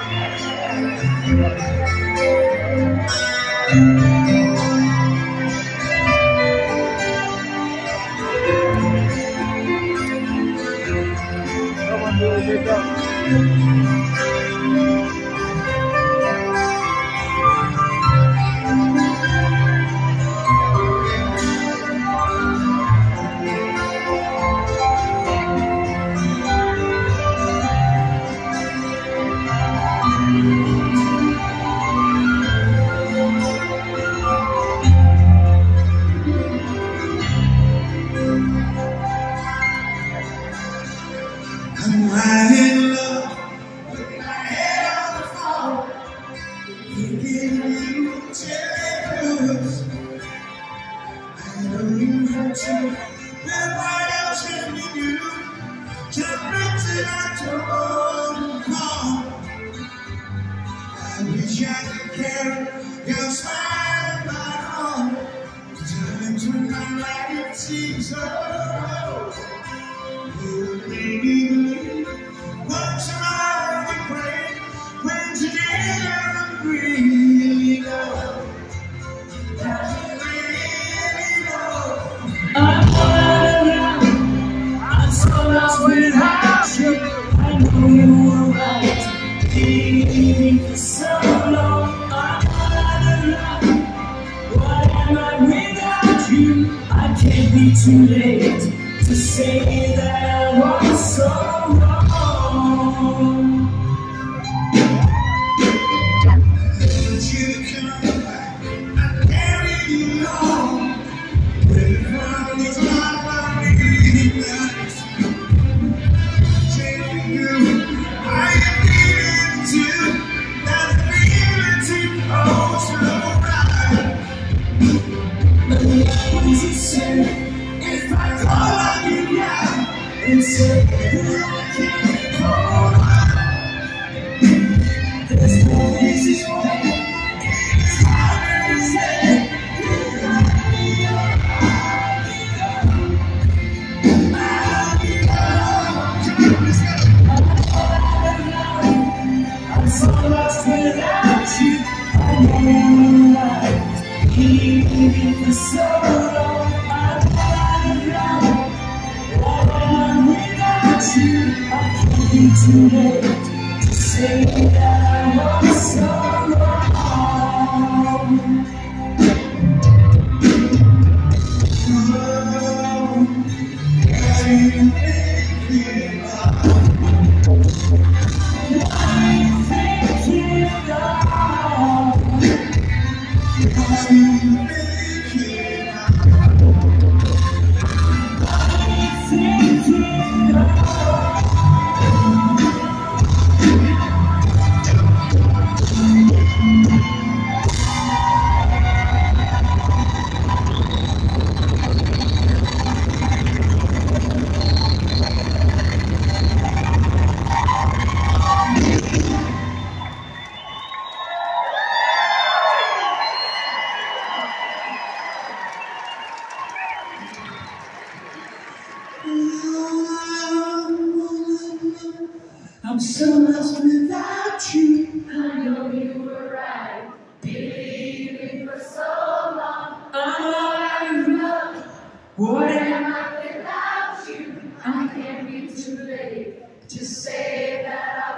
I'm right in love with my head on the phone. Thinking you. I know you hurt what else can we do? Can't pretend I don't. I wish I could carry your smile Without you. I know you were right. Leaving for so long. I'm out of. What am I without you? I can't be too late to say that I was so wrong. Need you come without you. I know right. Leaving for so I can't be too late to say that I was Without you. I know you were right. Believing for so long. I'm out of love. What am I without you? I can't be too late to say that I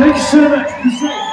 Thank you so much.